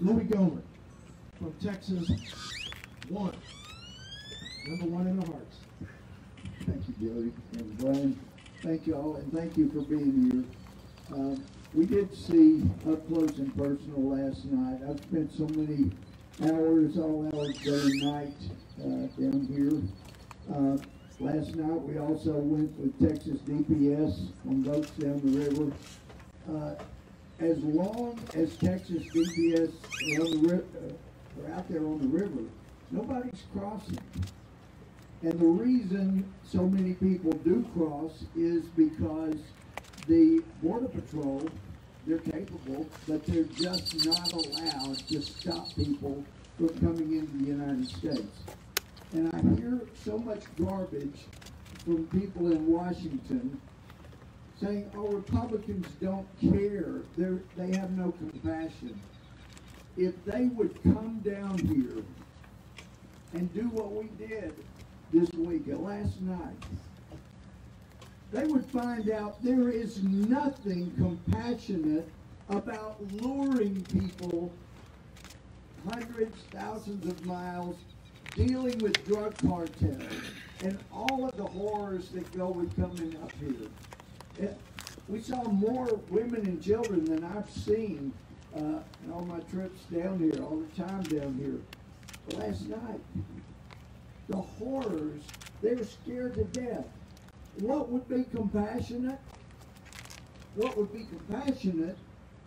Louie Gohmert from Texas won. Number one in the hearts. Thank you, Jody. And Brian, thank you all, and thank you for being here. Um, we did see up close and personal last night. I've spent so many hours, all hours, day and night, uh, down here. Uh, last night, we also went with Texas DPS on boats down the river. As long as Texas DPS are, on the uh, are out there on the river, nobody's crossing. And the reason so many people do cross is because the Border Patrol, they're capable, but they're just not allowed to stop people from coming into the United States. And I hear so much garbage from people in Washington saying, oh, Republicans don't care. They're, they have no compassion. If they would come down here and do what we did this week, uh, last night, they would find out there is nothing compassionate about luring people hundreds, thousands of miles, dealing with drug cartels, and all of the horrors that go with coming up here. We saw more women and children than I've seen uh, in all my trips down here, all the time down here. Last night, the horrors, they were scared to death. What would be compassionate? What would be compassionate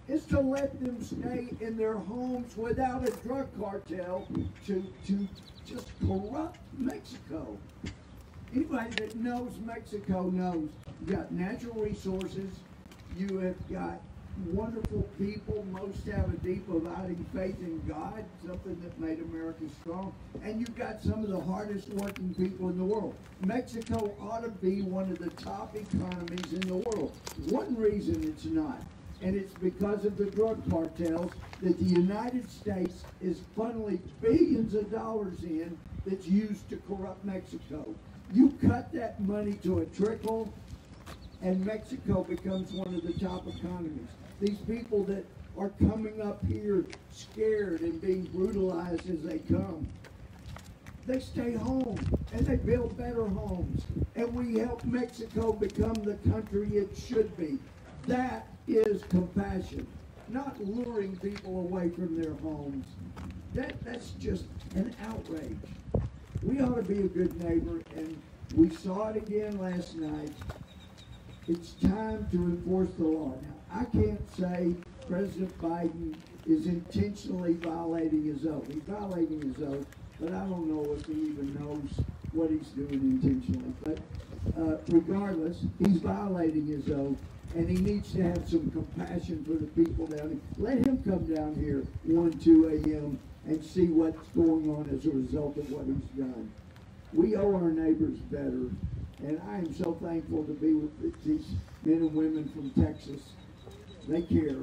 is to let them stay in their homes without a drug cartel to, to just corrupt Mexico. Anybody that knows Mexico knows you got natural resources, you have got wonderful people, most have a deep abiding faith in God, something that made America strong, and you've got some of the hardest working people in the world. Mexico ought to be one of the top economies in the world. One reason it's not, and it's because of the drug cartels that the United States is funneling billions of dollars in that's used to corrupt Mexico. You cut that money to a trickle, and Mexico becomes one of the top economies. These people that are coming up here scared and being brutalized as they come, they stay home and they build better homes. And we help Mexico become the country it should be. That is compassion, not luring people away from their homes. That, that's just an outrage. We ought to be a good neighbor, we saw it again last night. It's time to enforce the law. Now, I can't say President Biden is intentionally violating his oath. He's violating his oath, but I don't know if he even knows what he's doing intentionally. But uh, regardless, he's violating his oath, and he needs to have some compassion for the people down here. Let him come down here 1, 2 a.m. and see what's going on as a result of what he's done. We owe our neighbors better, and I am so thankful to be with these men and women from Texas. They care.